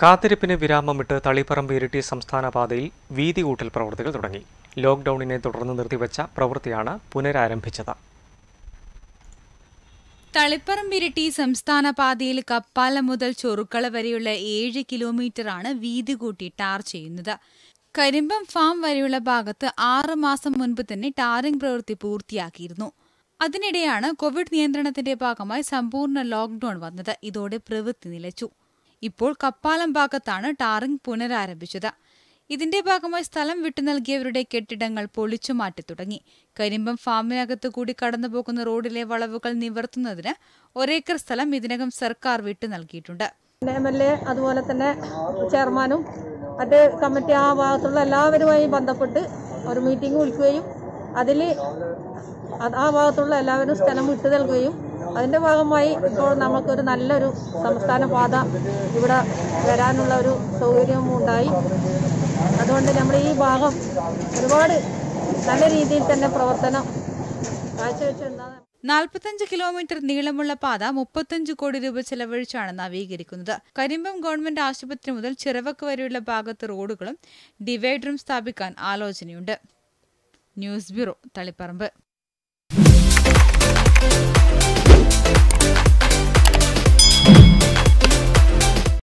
കാത്തിരിപ്പിന് വിരാമമിട്ട് തളിപ്പറമ്പ് ഇരിട്ടി സംസ്ഥാന പാതയിൽ വീതി കൂട്ടൽ പ്രവൃത്തികൾ തുടങ്ങി. ലോക്ഡൌണിനെ തുടർന്ന് നിർത്തിവെച്ച പ്രവൃത്തിയാണ് പുനരാരംഭിച്ചത്. തളിപ്പറമ്പിരിട്ടി സംസ്ഥാന പാതയിൽ കപ്പാല മുതൽ ചൊറുക്കള വരെയുള്ള ഏഴ് കിലോമീറ്ററാണ് വീതി കൂട്ടി ടാർ ചെയ്യുന്നത്. കരിമ്പം ഫാം വരെയുള്ള ഭാഗത്ത് ആറ് മാസം മുൻപ് തന്നെ ടാറിംഗ് പ്രവൃത്തി പൂർത്തിയാക്കിയിരുന്നു. അതിനിടെയാണ് കോവിഡ് നിയന്ത്രണത്തിന്റെ ഭാഗമായി സമ്പൂർണ ലോക്ക്ഡൌൺ വന്നത്. ഇതോടെ പ്രവൃത്തി നിലച്ചു. ഇപ്പോൾ കപ്പാലം ഭാഗത്താണ് ടാറിംഗ് പുനരാരംഭിച്ചത്. ഇതിന്റെ ഭാഗമായി സ്ഥലം വിട്ടു നൽകിയവരുടെ കെട്ടിടങ്ങൾ പൊളിച്ചു മാറ്റി തുടങ്ങി. കരിമ്പം ഫാമിനകത്ത് കൂടി കടന്നുപോകുന്ന റോഡിലെ വളവുകൾ നിവർത്തുന്നതിന് ഒരേക്കർ സ്ഥലം ഇതിനകം സർക്കാർ വിട്ടു നൽകിയിട്ടുണ്ട്. അതുപോലെ തന്നെ ചെയർമാനും മറ്റ് കമ്മിറ്റി ആ ഭാഗത്തുള്ള എല്ലാവരുമായി ബന്ധപ്പെട്ട് ഒരു മീറ്റിംഗ് വിളിക്കുകയും അതിൽ ആ ഭാഗത്തുള്ള എല്ലാവരും സ്ഥലം വിട്ടു നൽകുകയും അതിന്റെ ഭാഗമായി ഇപ്പോൾ നമുക്കൊരു നല്ലൊരു സംസ്ഥാന പാത ഇവിടെ വരാനുള്ള ഒരു സൗകര്യവും ഉണ്ടായി. അതുകൊണ്ട് നമ്മൾ ഈ ഭാഗം ഒരുപാട് നല്ല രീതിയിൽ തന്നെ പ്രവർത്തനം കാഴ്ചവെച്ചിട്ടുണ്ടാകും നാൽപ്പത്തഞ്ച് കിലോമീറ്റർ നീളമുള്ള പാത മുപ്പത്തഞ്ച് കോടി രൂപ ചെലവഴിച്ചാണ് നവീകരിക്കുന്നത്. കരിമ്പം ഗവൺമെന്റ് ആശുപത്രി മുതൽ ചിറവക്ക് വരെയുള്ള ഭാഗത്ത് റോഡുകളും ഡിവൈഡറും സ്ഥാപിക്കാൻ ആലോചനയുണ്ട്. News bureau Taliparamba.